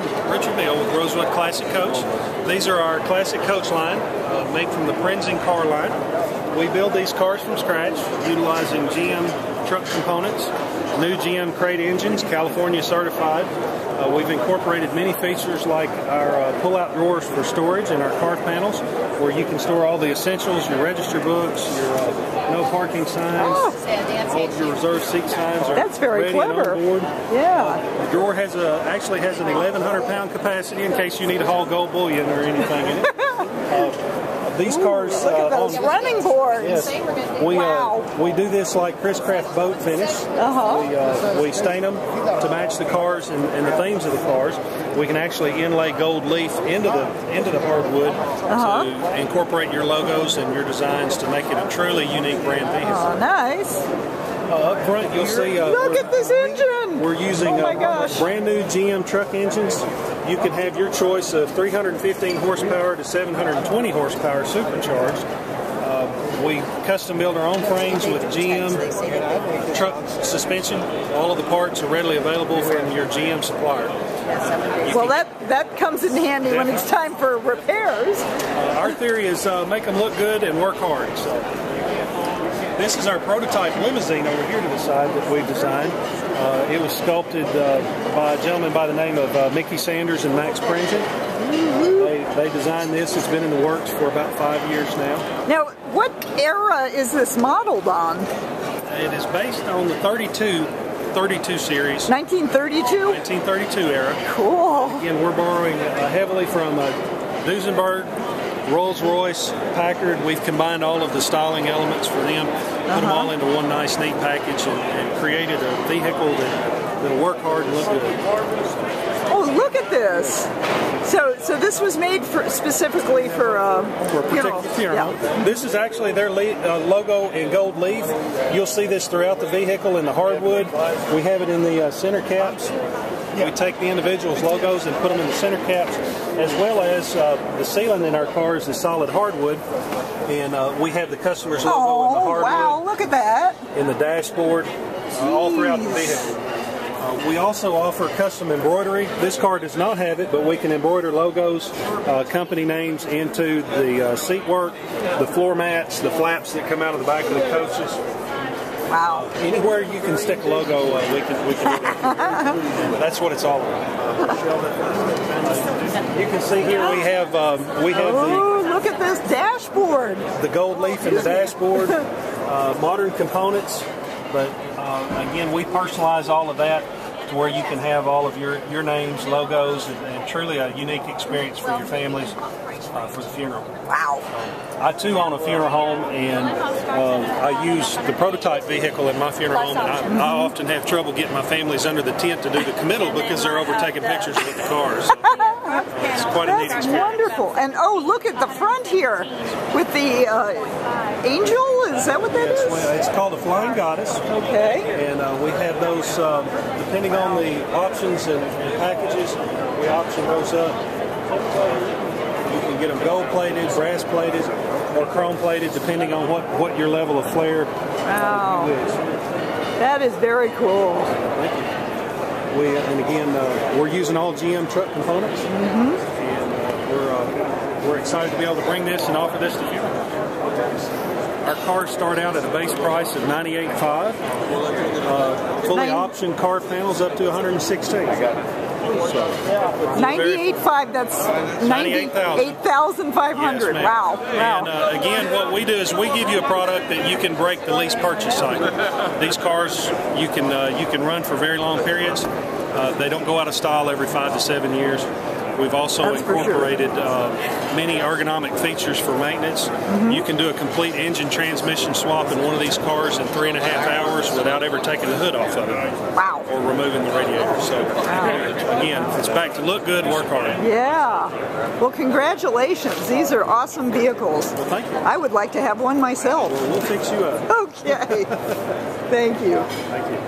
I'm Richard Neal with Rosewood Classic Coach. These are our classic coach line, uh, made from the Prenzing car line. We build these cars from scratch, utilizing GM truck components, new GM crate engines, California certified. Uh, we've incorporated many features like our uh, pull-out drawers for storage and our car panels, where you can store all the essentials, your register books, your uh, no parking signs, Oh. all of your reserved seat signs are That's very clever. Yeah. The drawer has a actually has an 1,100 pound capacity in case you need to haul gold bullion or anything in it. These cars Look at uh, those on- running boards. Yes, we Wow. uh, we do this like Chris Craft boat finish. Uh-huh. We uh, we stain them to match the cars and, and the themes of the cars. We can actually inlay gold leaf into the into the hardwood Uh-huh. to incorporate your logos and your designs to make it a truly unique brand vehicle. Oh, nice. Uh, up front, you'll see. Uh, Look at this engine. we're using Oh my uh, brand new GM truck engines. You can have your choice of 315 horsepower to 720 horsepower supercharged. Uh, we custom build our own frames with GM truck suspension. All of the parts are readily available from your GM supplier. Well, that that comes in handy when it's time for repairs. Uh, our theory is uh, make them look good and work hard. So, this is our prototype limousine over here to the side that we've designed. Uh, it was sculpted uh, by a gentleman by the name of uh, Mickey Sanders and Max Prengen. Uh, they, they designed this. It's been in the works for about five years now. Now, what era is this modeled on? It is based on the 32, 32 series, 1932? 1932 era. Cool. Again, we're borrowing uh, heavily from uh, Duesenberg, Rolls Royce, Packard. We've combined all of the styling elements for them, put them all into one nice, neat package, and, and created a vehicle that, that'll work hard and look good. Oh, look at this. So, so this was made for specifically for uh, For a funeral. particular funeral. Yeah. This is actually their le- uh, logo in gold leaf. You'll see this throughout the vehicle in the hardwood. We have it in the uh, center caps. We take the individual's logos and put them in the center caps, as well as uh, the ceiling in our cars is solid hardwood, and uh, we have the customer's logo in the Oh, hardwood wow! Look at that. in the dashboard, uh, all throughout the vehicle. Uh, we also offer custom embroidery. This car does not have it, but we can embroider logos, uh, company names into the uh, seat work, the floor mats, the flaps that come out of the back of the coaches. Wow. Anywhere you can stick a logo, uh, we can we can. That's what it's all about. You can see here we have um, we have the Oh, look at this dashboard. the gold leaf in the dashboard, uh, modern components, but uh, again, we personalize all of that to where you can have all of your, your names, logos, and, and truly a unique experience for your families uh, for the funeral. Wow. I too own a funeral home, and um, I use the prototype vehicle in my funeral home, and I, I often have trouble getting my families under the tent to do the committal because they're over taking pictures with the cars. It's quite a neat That's experience. wonderful. And oh, look at the front here with the uh, angel. Is that what that Yes, is? it's called a flying goddess. Okay. And uh, we have those, um, depending on the options and, and packages, we option those up. You can get them gold plated, brass plated, or chrome plated, depending on what, what your level of flair Wow. is. That is very cool. Thank you. We, and again, uh, we're using all GM truck components, Mm-hmm. and uh, we're, uh, we're excited to be able to bring this and offer this to you. Our cars start out at a base price of $98.5. Uh, fully optioned car panels up to 116. Ninety-eight five. That's 98,000. ninety-eight thousand five Yes, hundred. ma'am. wow. And Wow. uh, again, what we do is we give you a product that you can break the lease purchase cycle. These cars you can uh, you can run for very long periods. Uh, they don't go out of style every five to seven years. We've also That's for sure. incorporated uh, many ergonomic features for maintenance. Mm-hmm. You can do a complete engine transmission swap in one of these cars in three and a half hours without ever taking the hood off of it Wow. or removing the radiator. So again, it's back to look good, work hard. Yeah. Well, congratulations. These are awesome vehicles. Well, thank you. I would like to have one myself. We'll fix you up. Okay. Thank you. Thank you.